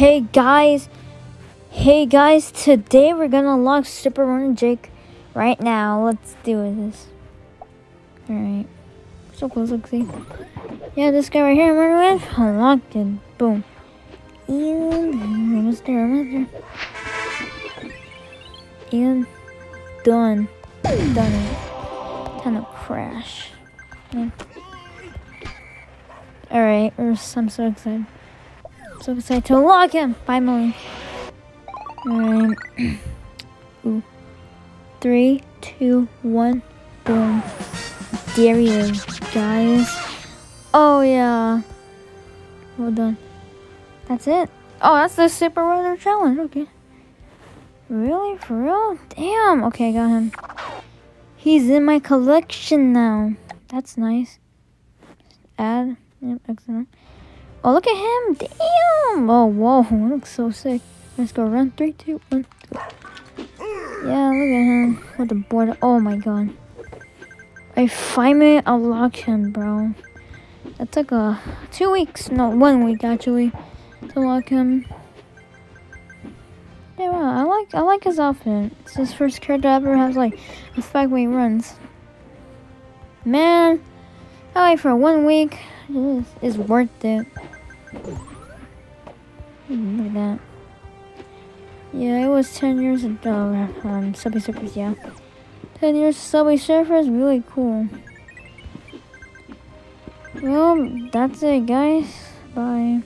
Hey guys, hey guys, today we're gonna unlock Super Runner Jake right now. Let's do this. Alright. So close, look, see. Yeah, this guy right here I'm with, unlocked it. Boom. And almost there, almost there. And done. Done it. Kind of crash. Yeah. Alright, I'm so excited. So excited to unlock him! Finally. Alright. Ooh. Three, two, one, boom. There guys. Oh yeah. Well done. That's it. Oh, that's the Super Runner Challenge. Okay. Really? For real? Damn. Okay, I got him. He's in my collection now. That's nice. Add. Yep, excellent. Oh, look at him. Damn. Oh, whoa. He looks so sick. Let's go run. Three, two, one. Yeah, look at him. With the board. Oh, my God. I finally unlocked him, bro. That took uh, two weeks. No, one week, actually, to lock him. Yeah, I like I like his outfit. It's his first character ever has like a he runs. Man, I like for one week. It is worth it. Look at that. Yeah, it was 10 years ago. Um, Subway Surfers, yeah. 10 years Subway Surfers, really cool. Well, that's it, guys. Bye.